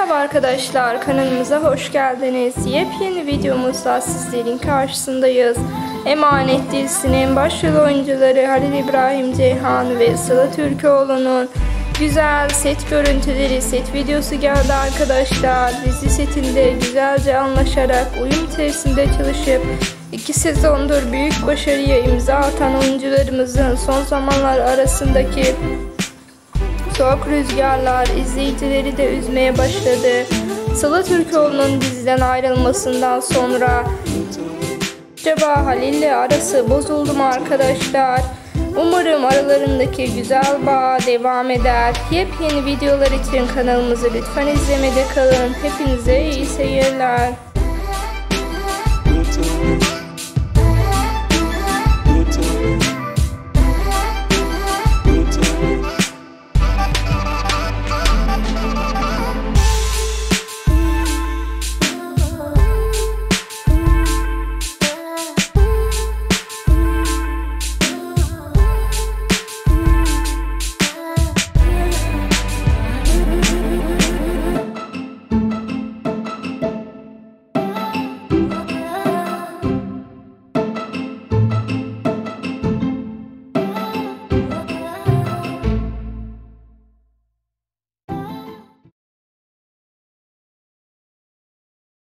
Merhaba arkadaşlar kanalımıza hoş geldiniz. Yepyeni videomuzda sizlerin karşısındayız. Emanet dizisinin başrol oyuncuları Halil İbrahim Ceyhan ve Sıla Türkoğlu'nun güzel set görüntüleri, set videosu geldi arkadaşlar. Dizi setinde güzelce anlaşarak uyum içerisinde çalışıp iki sezondur büyük başarıya imza atan oyuncularımızın son zamanlar arasındaki Soğuk rüzgarlar izleyicileri de üzmeye başladı. Sıla Türkoğlu'nun diziden ayrılmasından sonra acaba Halil'le arası bozuldu mu arkadaşlar? Umarım aralarındaki güzel bağ devam eder. Yepyeni videolar için kanalımızı lütfen izlemede kalın. Hepinize iyi seyirler.